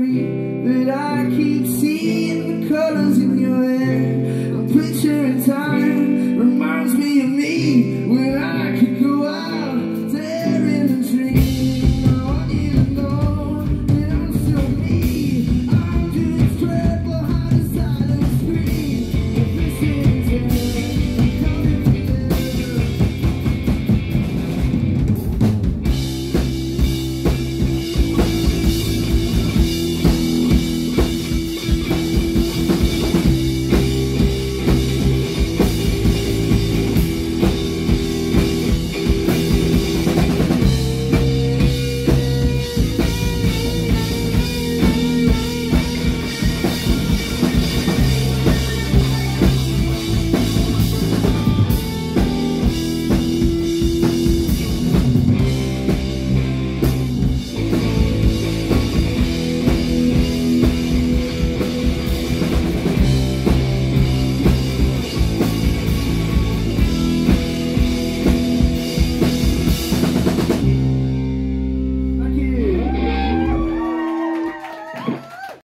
free, but I keep.